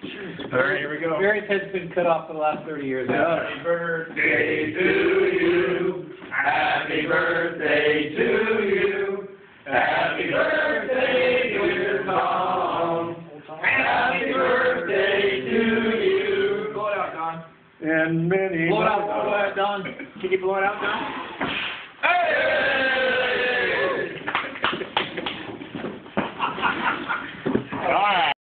All right, here we go. Various heads been cut off for the last thirty years. Happy birthday to you. Happy birthday to you. Happy birthday, dear Tom. Happy birthday to you. Blow it out, Don. And many Blow it out, blow it out, Don. Can you blow it out, Don?